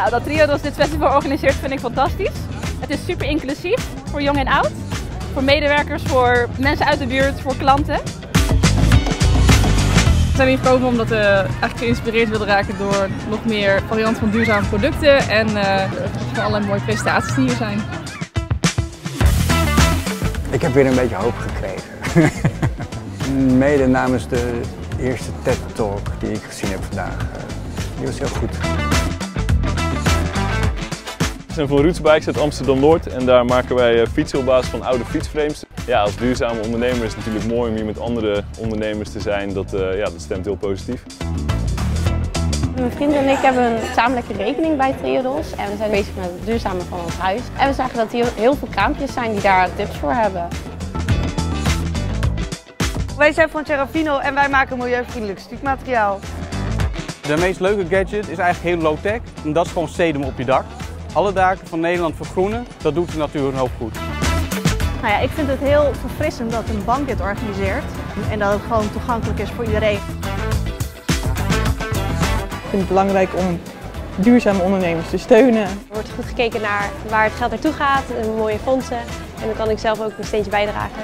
Nou, dat Triodos dit festival organiseert vind ik fantastisch. Het is super inclusief voor jong en oud. Voor medewerkers, voor mensen uit de buurt, voor klanten. We zijn hier gekomen omdat we eigenlijk geïnspireerd wilden raken door nog meer varianten van duurzame producten en uh, voor allerlei mooie presentaties die hier zijn. Ik heb weer een beetje hoop gekregen. Mede namens de eerste TED-talk die ik gezien heb vandaag. Die was heel goed. We zijn van Rootsbikes uit Amsterdam-Noord en daar maken wij fietsen op basis van oude fietsframes. Ja, als duurzame ondernemer is het natuurlijk mooi om hier met andere ondernemers te zijn. Dat, uh, ja, dat stemt heel positief. Mijn vriend en ik hebben een gezamenlijke rekening bij Triodos en we zijn bezig met het duurzamen van ons huis. En we zagen dat hier heel veel kraampjes zijn die daar tips voor hebben. Wij zijn van Terrafino en wij maken milieuvriendelijk stukmateriaal. De meest leuke gadget is eigenlijk heel low-tech en dat is gewoon sedum op je dak. Alle daken van Nederland vergroenen, dat doet de natuur een hoop goed. Nou ja, ik vind het heel verfrissend dat een bank dit organiseert en dat het gewoon toegankelijk is voor iedereen. Ik vind het belangrijk om duurzame ondernemers te steunen. Er wordt goed gekeken naar waar het geld naartoe gaat, mooie fondsen en dan kan ik zelf ook een steentje bijdragen.